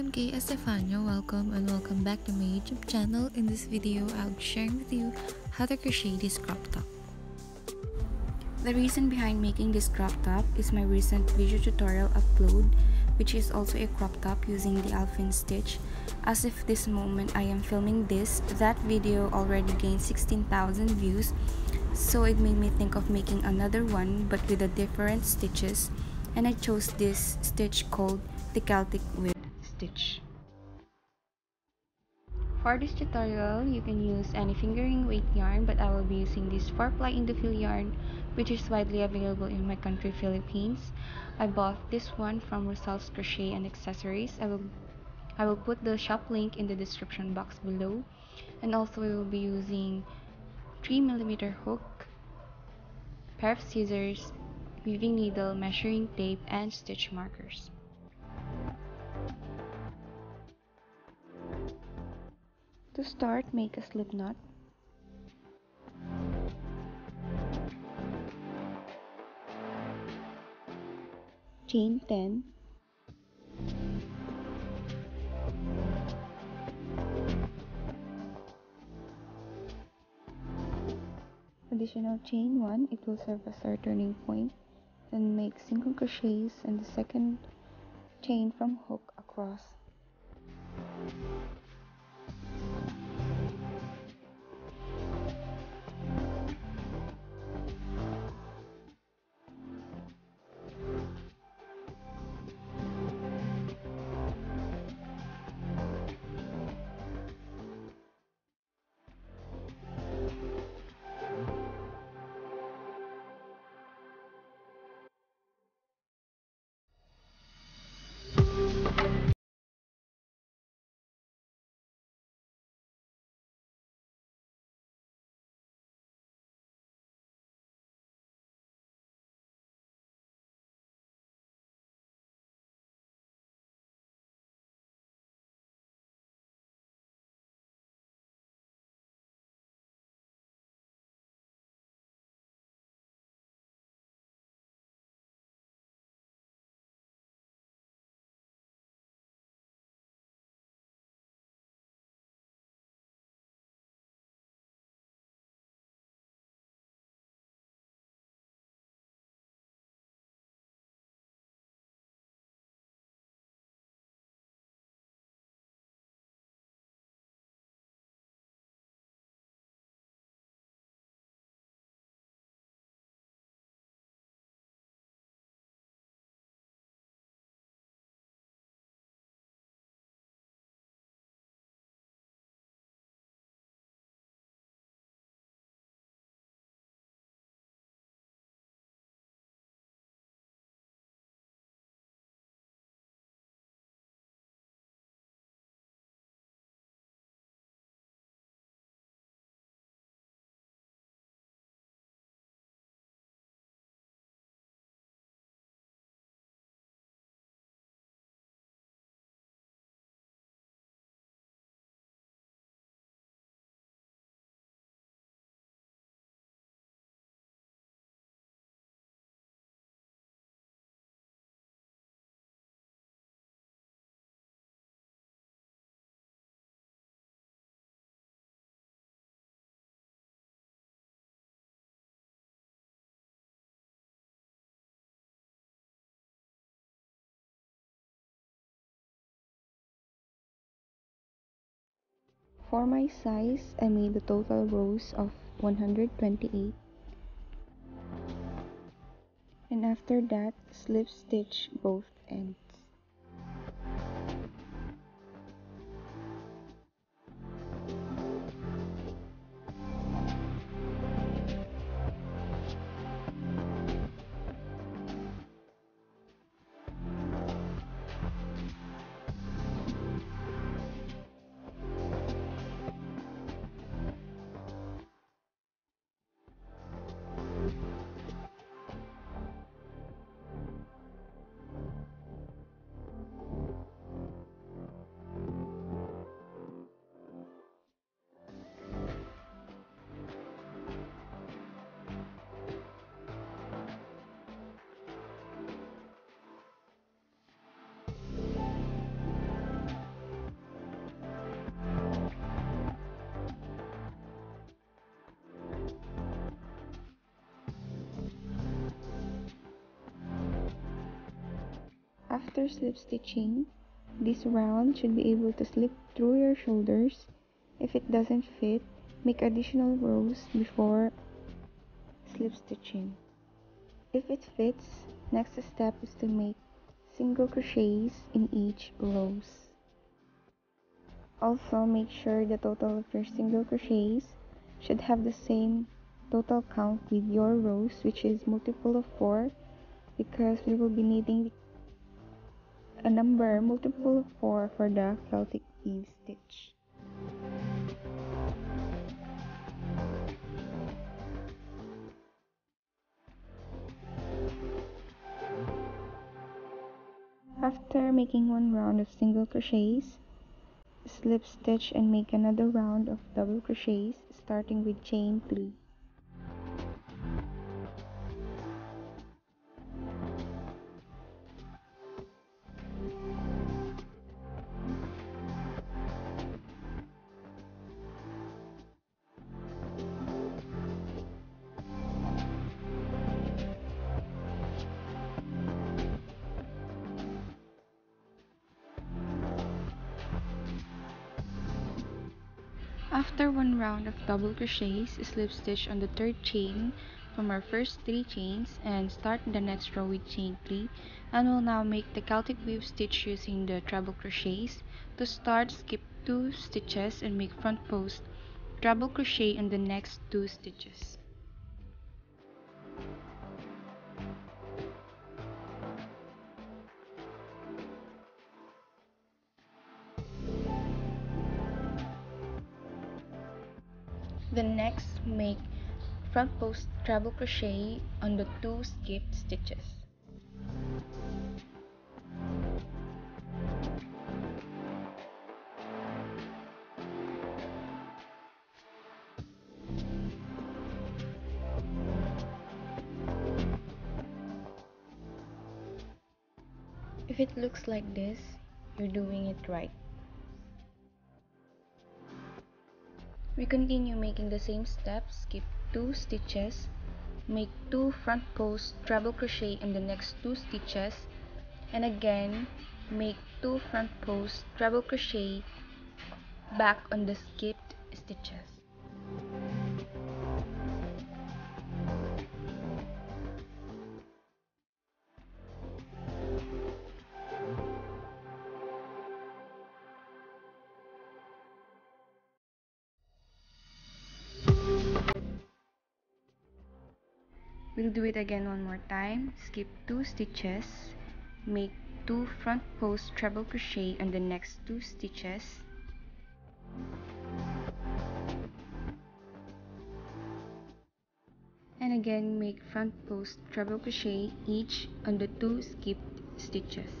I'm Kaye Estefanio. Welcome and welcome back to my YouTube channel. In this video, I'll be sharing with you how to crochet this crop top. The reason behind making this crop top is my recent video tutorial upload which is also a crop top using the Alpine stitch. As if this moment I am filming this, that video already gained 16,000 views so it made me think of making another one but with a different stitches and I chose this stitch called the Celtic Weave stitch. For this tutorial, you can use any fingering weight yarn but I will be using this 4-ply Indufil yarn which is widely available in my country Philippines. I bought this one from Rosal's Crochet and Accessories. I will I will put the shop link in the description box below and also we will be using 3mm hook, pair of scissors, weaving needle, measuring tape, and stitch markers. To start, make a slip knot. Chain 10 additional chain 1 it will serve as our turning point then make single crochets in the second chain from hook across For my size, I made the total rows of 128 and after that slip stitch both ends. After slip stitching, this round should be able to slip through your shoulders. If it doesn't fit, make additional rows before slip stitching. If it fits, next step is to make single crochets in each rows. Also make sure the total of your single crochets should have the same total count with your rows which is multiple of 4 because we will be needing a number multiple of 4 for the Celtic weave stitch. After making one round of single crochets, slip stitch and make another round of double crochets starting with chain 3. After one round of double crochets, slip stitch on the third chain from our first three chains and start the next row with chain 3 and we'll now make the Celtic weave stitch using the treble crochets. To start, skip 2 stitches and make front post treble crochet in the next 2 stitches. Then next make front post treble crochet on the two skipped stitches. If it looks like this, you're doing it right. We continue making the same steps, skip 2 stitches, make 2 front post treble crochet in the next 2 stitches, and again make 2 front post treble crochet back on the skipped stitches. Do it again one more time. Skip 2 stitches. Make 2 front post treble crochet on the next 2 stitches. And again make front post treble crochet each on the 2 skipped stitches.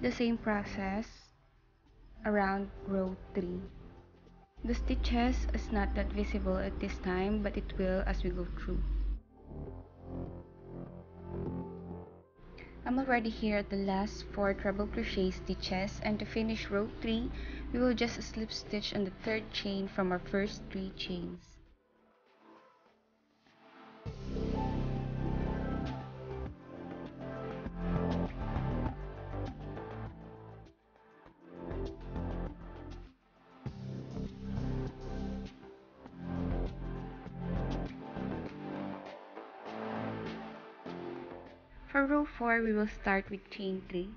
The same process around row 3. The stitches is not that visible at this time but it will as we go through. I'm already here at the last 4 treble crochet stitches and to finish row 3 we will just slip stitch on the third chain from our first 3 chains. For 4, we will start with chain 3.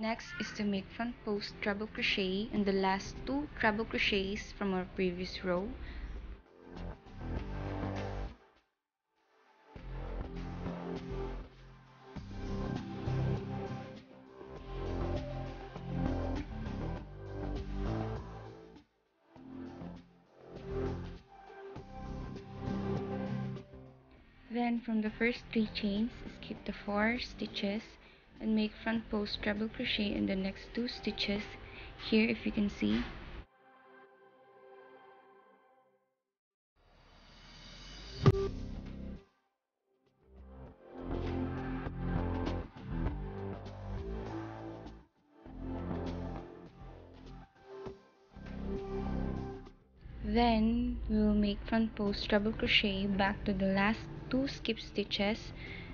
Next is to make front post treble crochet in the last 2 treble crochets from our previous row. first 3 chains, skip the 4 stitches and make front post treble crochet in the next 2 stitches. Here if you can see. Then we will make front post treble crochet back to the last two skip stitches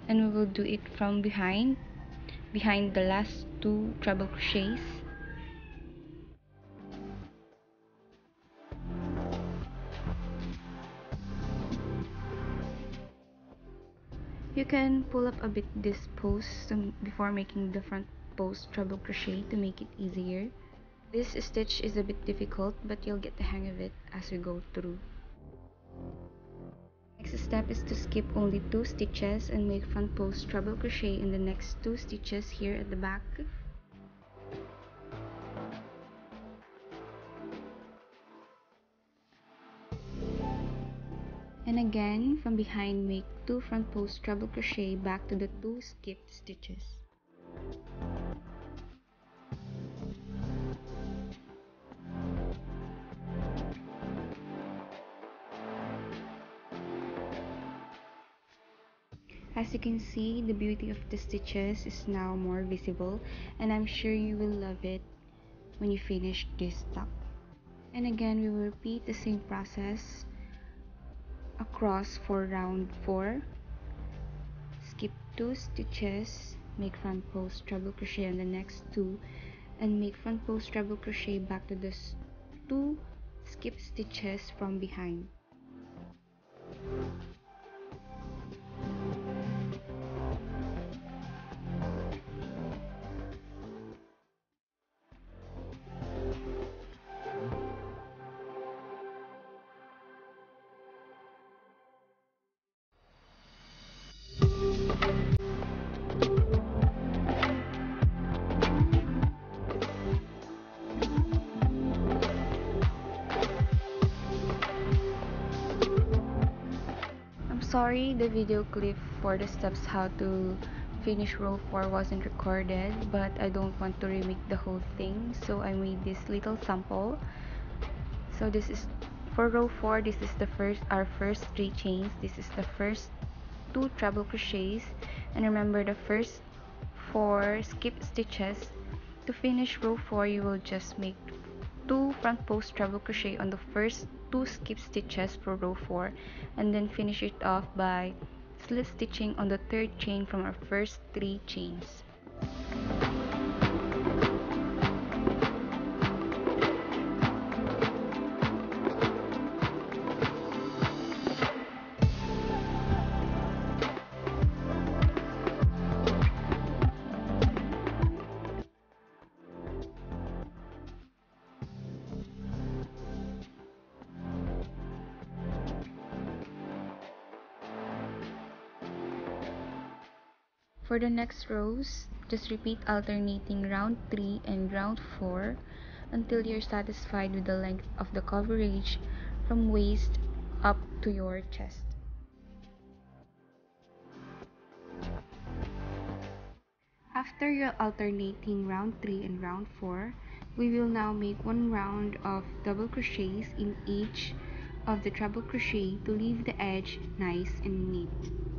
and we will do it from behind behind the last two treble crochets you can pull up a bit this post um, before making the front post treble crochet to make it easier this stitch is a bit difficult, but you'll get the hang of it as we go through. Step is to skip only 2 stitches and make front post treble crochet in the next 2 stitches here at the back. And again, from behind make 2 front post treble crochet back to the 2 skipped stitches. As you can see, the beauty of the stitches is now more visible and I'm sure you will love it when you finish this top. And again, we will repeat the same process across for round 4. Skip 2 stitches, make front post treble crochet on the next 2 and make front post treble crochet back to the 2 skip stitches from behind. Sorry the video clip for the steps how to finish row 4 wasn't recorded but I don't want to remake the whole thing so I made this little sample. So this is for row 4 this is the first our first three chains. This is the first two treble crochets. And remember the first four skip stitches. To finish row 4 you will just make two front post treble crochet on the first two skip stitches for row 4 and then finish it off by slip stitching on the third chain from our first three chains For the next rows, just repeat alternating round 3 and round 4 until you're satisfied with the length of the coverage from waist up to your chest. After your alternating round 3 and round 4, we will now make one round of double crochets in each of the treble crochet to leave the edge nice and neat.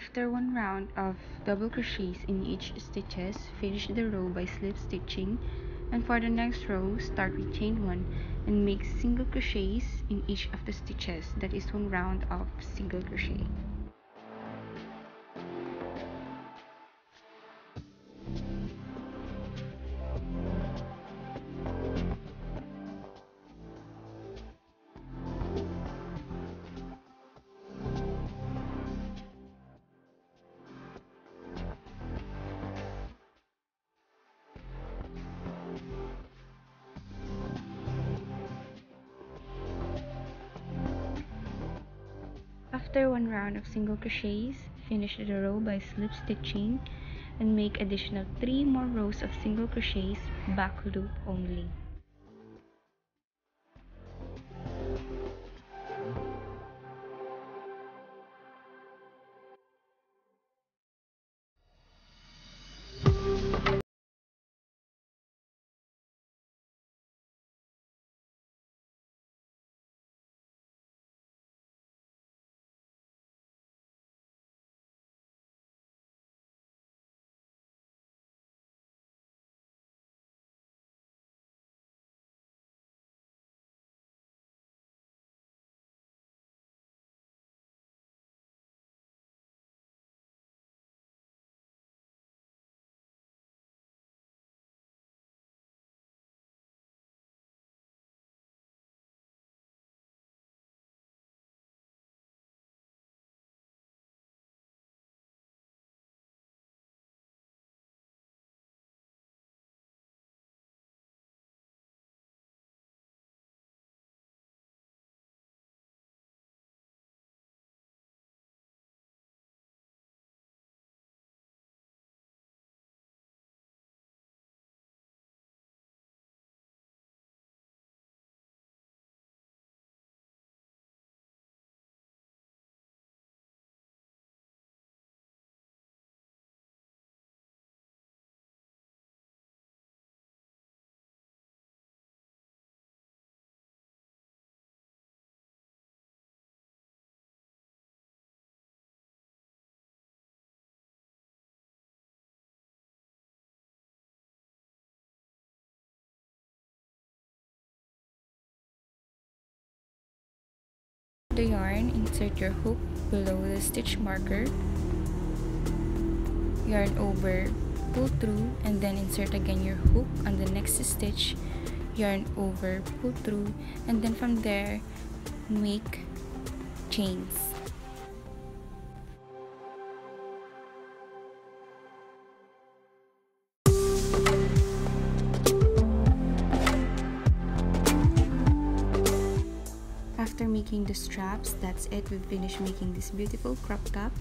After one round of double crochets in each stitches, finish the row by slip stitching and for the next row start with chain 1 and make single crochets in each of the stitches. That is one round of single crochet of single crochets, finish the row by slip stitching and make additional 3 more rows of single crochets back loop only. The yarn, insert your hook below the stitch marker, yarn over, pull through, and then insert again your hook on the next stitch, yarn over, pull through, and then from there, make chains. After making the straps that's it. We've finished making this beautiful crop top.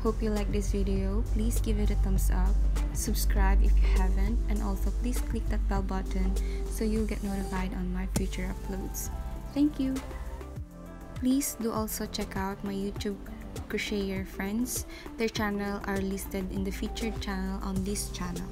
Hope you like this video. Please give it a thumbs up. Subscribe if you haven't. And also please click that bell button so you'll get notified on my future uploads. Thank you. Please do also check out my youtube crocheter friends. Their channel are listed in the featured channel on this channel